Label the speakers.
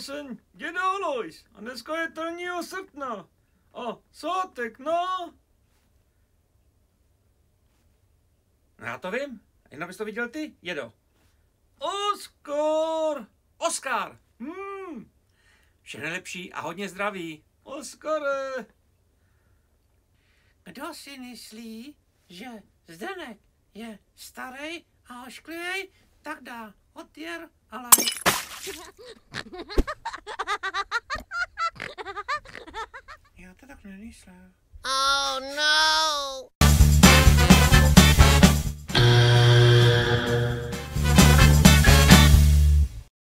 Speaker 1: jsem děda Alois a dneska je 1. srpna. A svátek no.
Speaker 2: No já to vím. Jenom bys to viděl ty, jedo.
Speaker 1: Oskar!
Speaker 2: Oskar!
Speaker 1: Hmm,
Speaker 2: Vše nejlepší a hodně zdraví.
Speaker 1: Oskare!
Speaker 3: Kdo si myslí, že Zdenek je starý a ošklivý, tak dá oděr a like.
Speaker 4: Oh no!